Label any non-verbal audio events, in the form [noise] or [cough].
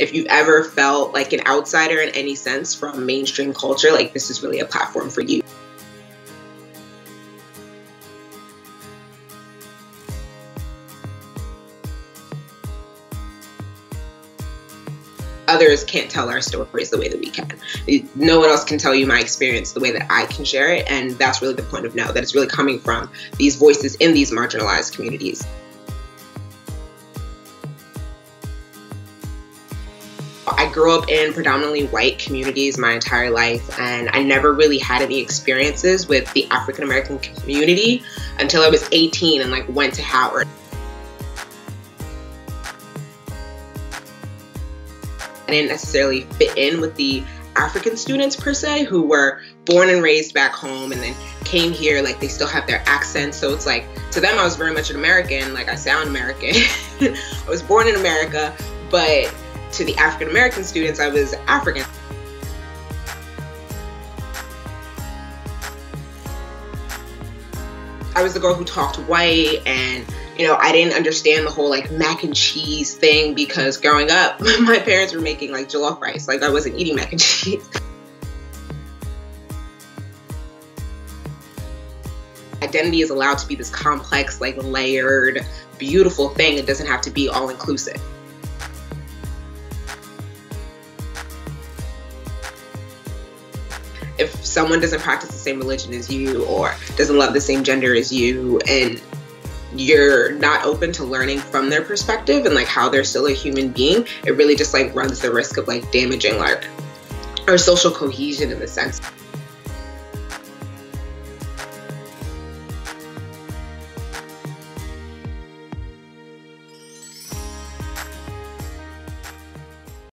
if you've ever felt like an outsider in any sense from mainstream culture, like this is really a platform for you. others can't tell our stories the way that we can. No one else can tell you my experience the way that I can share it. And that's really the point of now that it's really coming from these voices in these marginalized communities. I grew up in predominantly white communities my entire life, and I never really had any experiences with the African American community until I was 18 and like went to Howard. I didn't necessarily fit in with the African students per se who were born and raised back home and then came here like they still have their accent so it's like to them I was very much an American like I sound American [laughs] I was born in America but to the African American students I was African I was the girl who talked white and you know, I didn't understand the whole like mac and cheese thing because growing up, [laughs] my parents were making like jollof rice. Like I wasn't eating mac and cheese. [laughs] Identity is allowed to be this complex, like layered, beautiful thing. It doesn't have to be all inclusive. If someone doesn't practice the same religion as you or doesn't love the same gender as you and you're not open to learning from their perspective and like how they're still a human being, it really just like runs the risk of like damaging like our social cohesion in the sense.